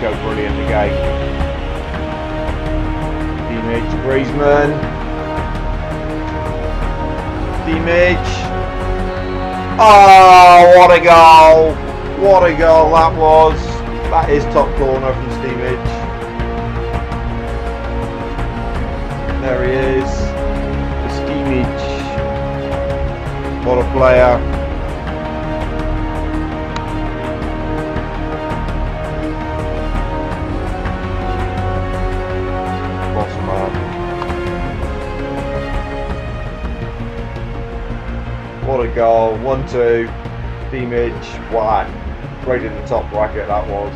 Go brilliant again. Dimage Griezmann. Dimage. Oh, what a goal! What a goal that was! That is top corner from Steamage. There he is. Steamage. What a player. Goal. 1 2. Steamage. Whack. Right in the top bracket that was.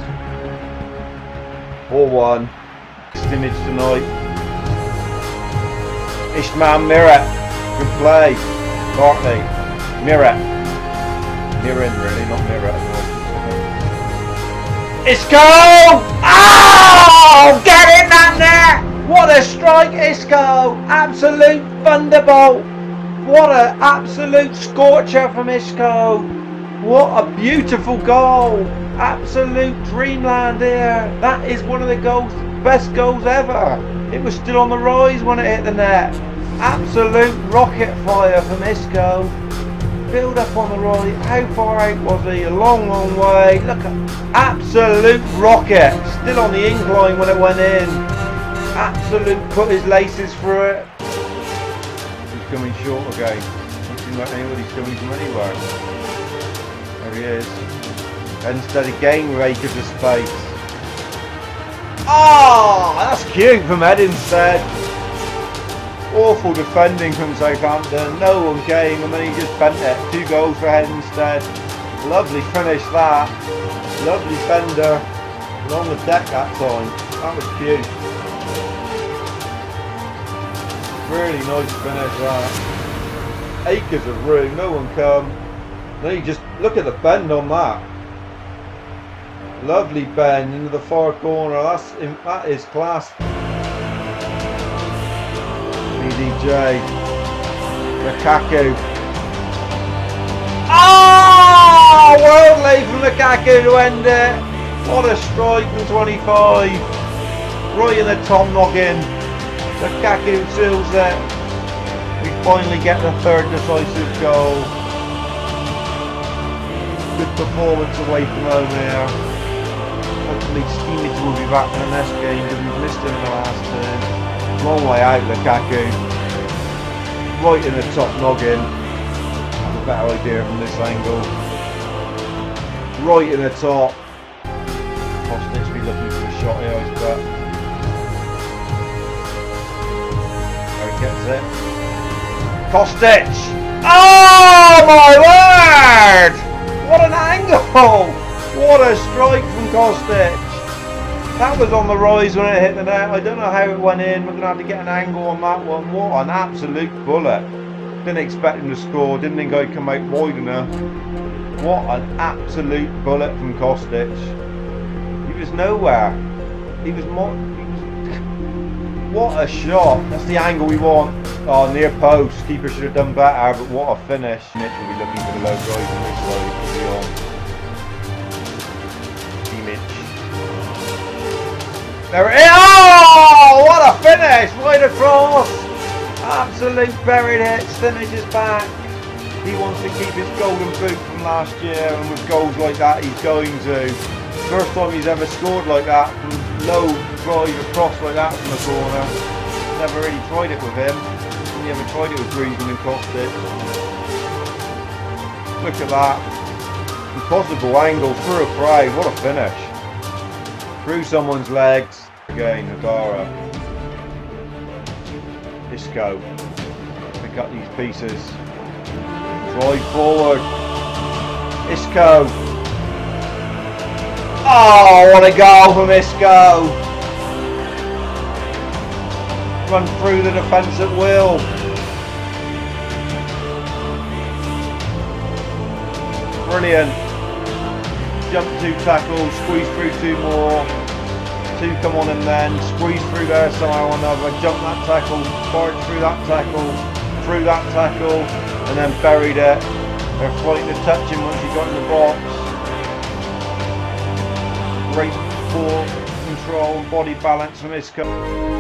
4 1. Steamage tonight. Ishmael Mirror. Good play. Bartley. Mirror. Mirren really, not Mirror. Isco! Oh! Get in that net! What a strike, Isco! Absolute thunderbolt! What an absolute scorcher from Isco! What a beautiful goal! Absolute dreamland here! That is one of the goals, best goals ever! It was still on the rise when it hit the net. Absolute rocket fire from Isco. Build up on the right. How far out was he? A long, long way. Look at absolute rocket. Still on the incline when it went in. Absolute put his laces through it. Coming short again. Seem like anybody's coming from anywhere. There he is. Instead again rake the space. Oh, ah, that's cute from Edinstead. Awful defending from Southampton. No one came and then he just bent it. Two goals for Edinstead. Lovely finish that. Lovely fender. On the deck that time. That was cute. Really nice finish that. Acres of room. No one come. Then you just look at the bend on that. Lovely bend into the far corner. That's that is class. BDJ. Lukaku. Ah! Oh! Worldly from Lukaku to end it. What a strike from 25. Right in the tom noggin. Lukaku seals it. We finally get the third decisive goal. Good performance away from home here. Hopefully Steamage will be back in the next game because we've missed him in the last two. Long way out Lukaku. Right in the top noggin. Have a better idea from this angle. Right in the top. Kostic be looking for a shot here, I it. Kostic! Oh my word! What an angle! What a strike from Kostic! That was on the rise when it hit the net. I don't know how it went in. We're going to have to get an angle on that one. What an absolute bullet. Didn't expect him to score. Didn't think I'd come out wide enough. What an absolute bullet from Kostic. He was nowhere. He was more... What a shot. That's the angle we want. Oh, near post. Keeper should have done better, but what a finish. Mitch will be looking for the low drive in this way. Be. There it is! Oh! What a finish! Right across! Absolute buried hit. Stimage is back. He wants to keep his golden boot from last year, and with goals like that, he's going to. First time he's ever scored like that, low drive across like that from the corner. Never really tried it with him. Only ever tried it with Griezmann and Kostic. Look at that. Impossible angle through a crowd. What a finish through someone's legs. Again, Nadara. Isco. Pick up these pieces. Drive forward. Isco. Oh, what a goal from Isco. Run through the defence at will. Brilliant jump two tackles, squeeze through two more, two come on and then, squeeze through there somehow or another, jump that tackle, barge through that tackle, through that tackle, and then buried it. They're to touch him once he got in the box. Great ball control, body balance from Isco.